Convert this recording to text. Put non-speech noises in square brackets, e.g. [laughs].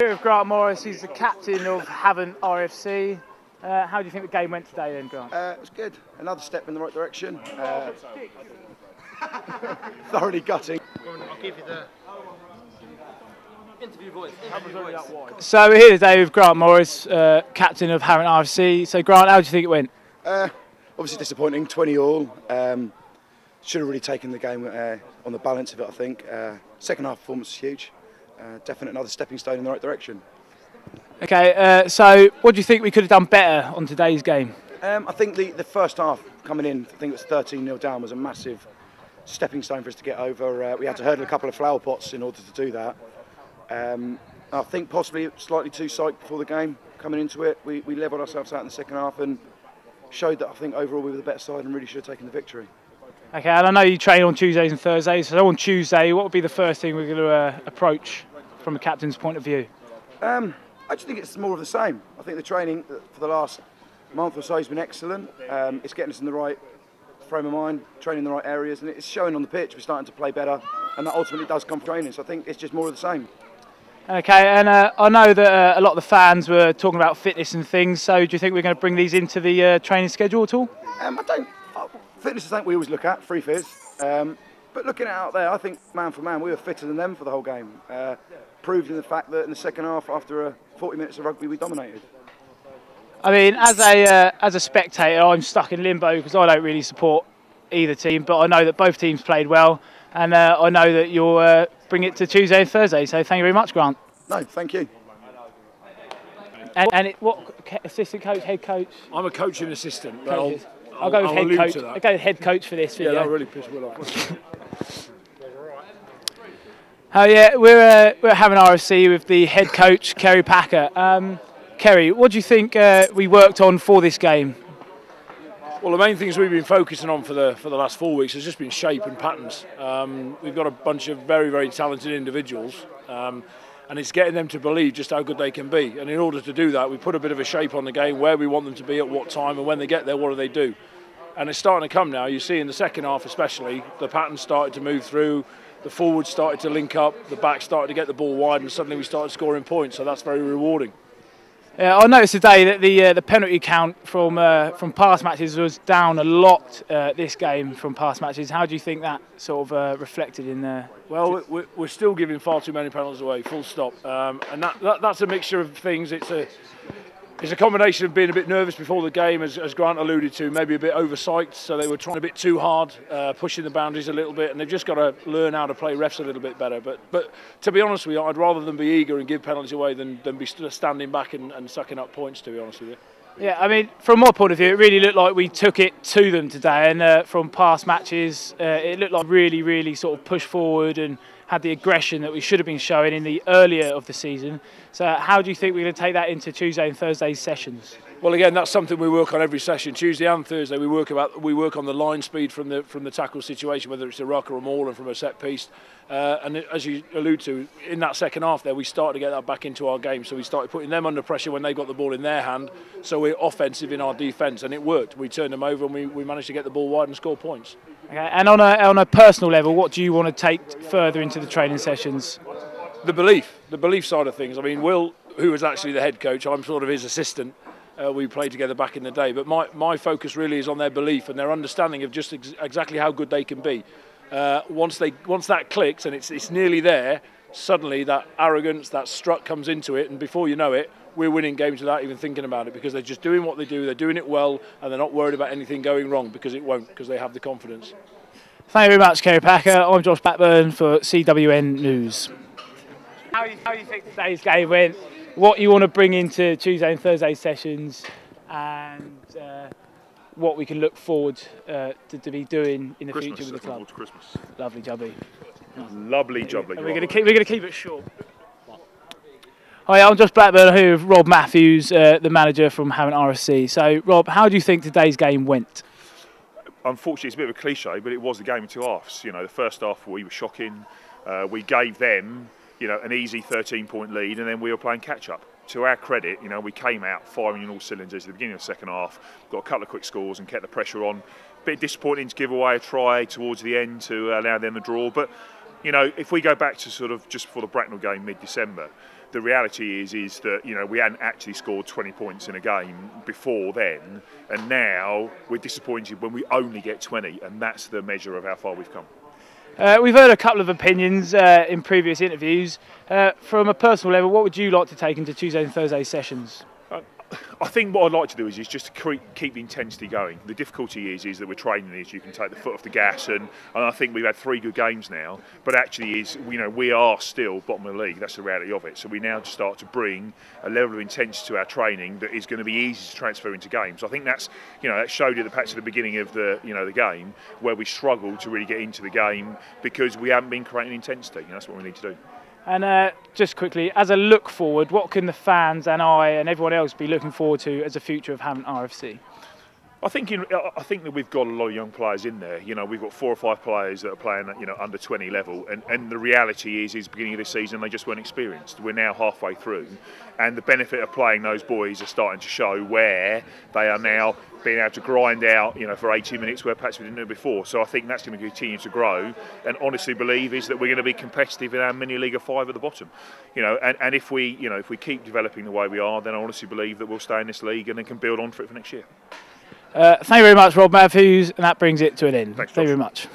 Here with Grant Morris, he's the captain of Havant RFC. Uh, how do you think the game went today then, Grant? Uh, it was good. Another step in the right direction. Uh, [laughs] thoroughly gutting. I'll give you the interview voice. Interview voice. So we're here today with Grant Morris, uh, captain of Havant RFC. So Grant, how do you think it went? Uh, obviously disappointing, 20 all. Um, should have really taken the game uh, on the balance of it, I think. Uh, second half performance was huge. Uh, definitely another stepping stone in the right direction. Okay, uh, so what do you think we could have done better on today's game? Um, I think the, the first half coming in, I think it was 13 0 down, was a massive stepping stone for us to get over. Uh, we had to hurdle a couple of flower pots in order to do that. Um, I think possibly slightly too psyched before the game coming into it. We, we levelled ourselves out in the second half and showed that I think overall we were the better side and really should have taken the victory. Okay, and I know you train on Tuesdays and Thursdays. So on Tuesday, what would be the first thing we're going to uh, approach from a captain's point of view? Um, I just think it's more of the same. I think the training for the last month or so has been excellent. Um, it's getting us in the right frame of mind, training in the right areas, and it's showing on the pitch. We're starting to play better, and that ultimately does come from training. So I think it's just more of the same. Okay, and uh, I know that uh, a lot of the fans were talking about fitness and things. So do you think we're going to bring these into the uh, training schedule at all? Um, I don't. Uh, fitness is something we always look at, free fizz. Um, but looking at out there, I think man for man, we were fitter than them for the whole game. Uh, proved in the fact that in the second half, after uh, 40 minutes of rugby, we dominated. I mean, as a uh, as a spectator, I'm stuck in limbo because I don't really support either team. But I know that both teams played well, and uh, I know that you'll uh, bring it to Tuesday and Thursday. So thank you very much, Grant. No, thank you. And, and it, what assistant coach, head coach? I'm a coaching assistant. but Coaches. I'll, I'll, go with I'll head coach. I'll go with head coach for this video. Yeah, video. that really pissed Will off. [laughs] Oh yeah, we're uh, we're Havant RFC with the head coach [laughs] Kerry Packer. Um, Kerry, what do you think uh, we worked on for this game? Well, the main things we've been focusing on for the for the last four weeks has just been shape and patterns. Um, we've got a bunch of very very talented individuals, um, and it's getting them to believe just how good they can be. And in order to do that, we put a bit of a shape on the game, where we want them to be at what time, and when they get there, what do they do? And it's starting to come now. You see in the second half, especially, the patterns started to move through. The forwards started to link up, the back started to get the ball wide, and suddenly we started scoring points. So that's very rewarding. Uh, I noticed today that the uh, the penalty count from uh, from past matches was down a lot uh, this game from past matches. How do you think that sort of uh, reflected in there? Well, we- we're, we're still giving far too many penalties away, full stop. Um, and that, that, that's a mixture of things. It's a, it's a combination of being a bit nervous before the game, as, as Grant alluded to, maybe a bit oversight, so they were trying a bit too hard, uh, pushing the boundaries a little bit, and they've just got to learn how to play refs a little bit better. But, but to be honest with you, I'd rather them be eager and give penalties away than, than be standing back and, and sucking up points, to be honest with you. Yeah, I mean, from my point of view, it really looked like we took it to them today, and uh, from past matches, uh, it looked like really, really sort of pushed forward and had the aggression that we should have been showing in the earlier of the season. So, how do you think we're going to take that into Tuesday and Thursday's sessions? Well, again, that's something we work on every session. Tuesday and Thursday, we work about we work on the line speed from the from the tackle situation, whether it's a ruck or a maul, and from a set piece. Uh, and as you allude to, in that second half, there we started to get that back into our game. So we started putting them under pressure when they got the ball in their hand. So we're offensive in our defence, and it worked. We turned them over, and we, we managed to get the ball wide and score points. Okay, and on a on a personal level, what do you want to take further into the training sessions? the belief, the belief side of things. I mean, Will, who was actually the head coach, I'm sort of his assistant. Uh, we played together back in the day, but my, my focus really is on their belief and their understanding of just ex- exactly how good they can be. Uh, once they once that clicks and it's it's nearly there, suddenly that arrogance, that strut comes into it, and before you know it, we're winning games without even thinking about it because they're just doing what they do, they're doing it well, and they're not worried about anything going wrong because it won't because they have the confidence. Thank you very much, Kerry Packer. I'm Josh Blackburn for CWN News. How do you, how do you think today's game went? What you want to bring into Tuesday and Thursday sessions, and uh, what we can look forward uh, to, to be doing in the Christmas, future with the club. Christmas. Lovely, Jubby. Lovely jubbly. We're going to keep we're going to keep it short. Hi, I'm Josh Blackburn here with Rob Matthews, uh, the manager from Havant RFC. So, Rob, how do you think today's game went? Unfortunately, it's a bit of a cliche, but it was a game of two halves. You know, the first half we were shocking. Uh, we gave them, you know, an easy 13-point lead, and then we were playing catch-up. To our credit, you know, we came out firing on all cylinders at the beginning of the second half. Got a couple of quick scores and kept the pressure on. Bit disappointing to give away a try towards the end to allow them the draw, but you know, if we go back to sort of just before the Bracknell game mid-December, the reality is is that you know we hadn't actually scored 20 points in a game before then, and now we're disappointed when we only get 20, and that's the measure of how far we've come. Uh, we've heard a couple of opinions uh, in previous interviews. Uh, from a personal level, what would you like to take into Tuesday and Thursday sessions? I think what I'd like to do is, is just to keep the intensity going. The difficulty is is that we're training is you can take the foot off the gas, and, and I think we've had three good games now. But actually, is you know we are still bottom of the league. That's the reality of it. So we now start to bring a level of intensity to our training that is going to be easy to transfer into games. I think that's you know that showed you the patch at the beginning of the you know the game where we struggled to really get into the game because we haven't been creating intensity. And that's what we need to do. And uh, just quickly, as a look forward, what can the fans and I and everyone else be looking forward to as a future of Havant RFC? I think in, I think that we've got a lot of young players in there. You know, we've got four or five players that are playing at you know under 20 level, and, and the reality is, is beginning of the season they just weren't experienced. We're now halfway through, and the benefit of playing those boys are starting to show where they are now being able to grind out, you know, for 80 minutes where perhaps we didn't do before. So I think that's going to continue to grow, and honestly believe is that we're going to be competitive in our mini league of five at the bottom. You know, and, and if we, you know, if we keep developing the way we are, then I honestly believe that we'll stay in this league and then can build on for it for next year. Uh, thank you very much, Rob Matthews, and that brings it to an end. Thanks, thank you very much.